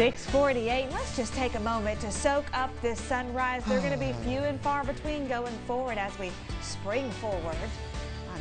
648. Let's just take a moment to soak up this sunrise. They're going to be few and far between going forward as we spring forward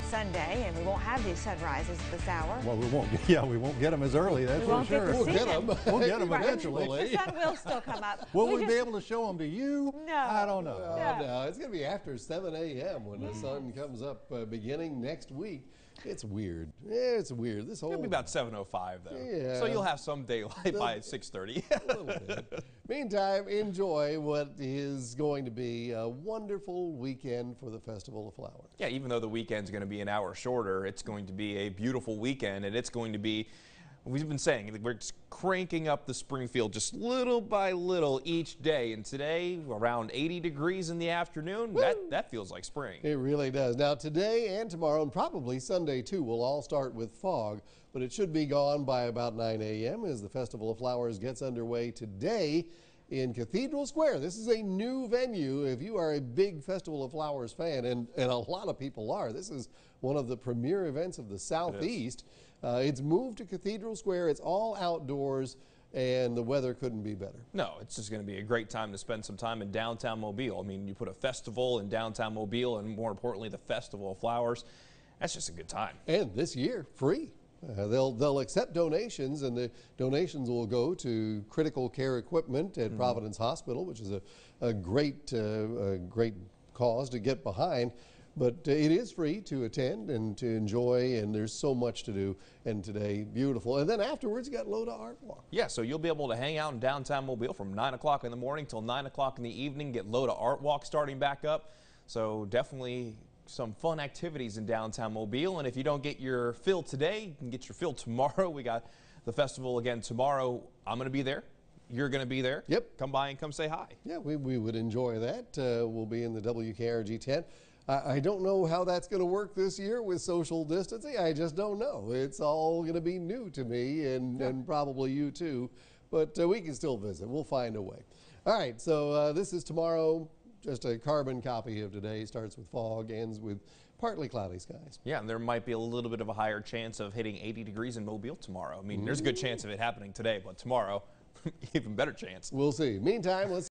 Sunday, and we won't have these sunrises this hour. Well, we won't. Yeah, we won't get them as early. That's We for won't get sure. We'll see get them. them. We'll get them Right. eventually. The sun will still come up. Will we, be just- able to show them to you? No. I don't know. Yeah. no, it's going to be after 7 a.m. when the sun comes up uh, beginning next week. It's weird. Yeah, it's weird. This whole It'll be about 7:05 though. Yeah. So you'll have some daylight by 6:30. a little bit. Meantime, enjoy what is going to be a wonderful weekend for the Festival of Flowers. yeah, even though the weekend's going to be an hour shorter, it's going to be a beautiful weekend, and it's going to be. We've been saying we're cranking up the Springfield just little by little each day, and today around 80 degrees in the afternoon. That that feels like spring. It really does. Now, today and tomorrow, and probably Sunday too, will all start with fog, but it should be gone by about 9 a.m. as the Festival of Flowers gets underway today in Cathedral Square. This is a new venue. If you are a big Festival of Flowers fan, and, and a lot of people are, this is one of the premier events of the Southeast. Uh, it's moved to Cathedral Square. It's all outdoors, and the weather couldn't be better. No, it's just going to be a great time to spend some time in downtown Mobile. I mean, you put a festival in downtown Mobile, and more importantly, the Festival of Flowers. That's just a good time. And this year, free. Uh, they'll they'll accept donations, and the donations will go to critical care equipment at Providence Hospital, which is a, a great uh, a great cause to get behind. But uh, it is free to attend and to enjoy, and there's so much to do. And today, beautiful. And then afterwards, you got Loda Art Walk. Yeah, so you'll be able to hang out in downtown Mobile from 9 o'clock in the morning till 9 o'clock in the evening, get Loda Art Walk starting back up. So definitely some fun activities in downtown Mobile. And if you don't get your fill today, you can get your fill tomorrow. We got the festival again tomorrow. I'm going to be there. You're going to be there. Yep. Come by and come say hi. Yeah, we, we would enjoy that. Uh, we'll be in the WKRG tent. I, I don't know how that's going to work this year with social distancing. I just don't know. It's all going to be new to me and, and probably you too. But uh, we can still visit. We'll find a way. All right, so uh, this is tomorrow. Just a carbon copy of today. Starts with fog, ends with partly cloudy skies. Yeah, and there might be a little bit of a higher chance of hitting 80 degrees in Mobile tomorrow. I mean, there's a good chance of it happening today, but tomorrow, even better chance. We'll see. Meantime, let's